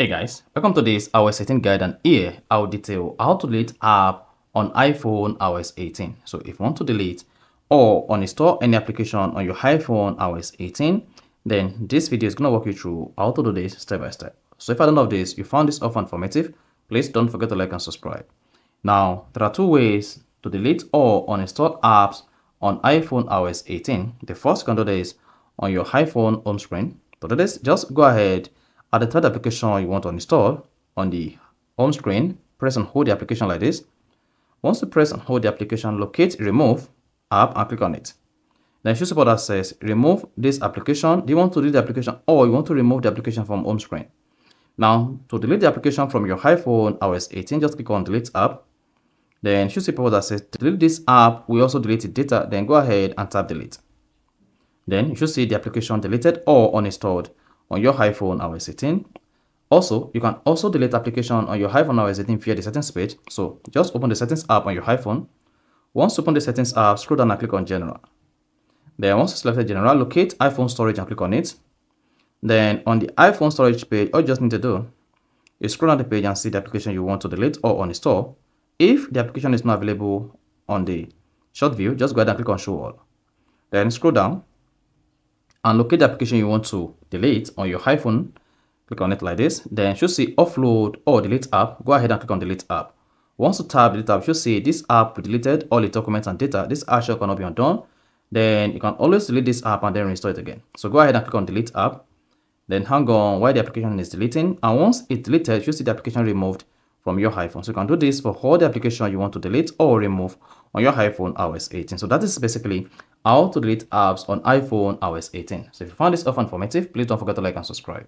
Hey guys, welcome to this iOS 18 guide and here I'll detail how to delete app on iPhone iOS 18. So if you want to delete or uninstall any application on your iPhone iOS 18, then this video is going to walk you through how to do this step by step. So if I don't know this, you found this often informative, please don't forget to like and subscribe. Now, there are two ways to delete or uninstall apps on iPhone iOS 18. The first you can do this on your iPhone home screen. To do this, just go ahead at the third application you want to install on the home screen, press and hold the application like this. Once you press and hold the application, locate remove app and click on it. Then should support that says remove this application. Do you want to delete the application or you want to remove the application from home screen? Now to delete the application from your iPhone iOS 18, just click on delete app. Then should see that says delete this app. We also delete the data. Then go ahead and tap delete. Then you should see the application deleted or uninstalled on your iPhone iOS 18. Also, you can also delete application on your iPhone iOS 18 via the settings page. So just open the settings app on your iPhone. Once you open the settings app, scroll down and click on general. Then once you select general, locate iPhone storage and click on it. Then on the iPhone storage page, all you just need to do is scroll down the page and see the application you want to delete or uninstall. If the application is not available on the short view, just go ahead and click on show all. Then scroll down and locate the application you want to delete on your iPhone. Click on it like this. Then you should see offload or delete app. Go ahead and click on delete app. Once you tap delete app, you should see this app deleted all the documents and data. This action cannot be undone. Then you can always delete this app and then restore it again. So go ahead and click on delete app. Then hang on while the application is deleting. And once it's deleted, you should see the application removed from your iPhone. So you can do this for all the application you want to delete or remove on your iPhone iOS 18. So that is basically how to delete apps on iPhone iOS 18. So if you found this often informative, please don't forget to like and subscribe.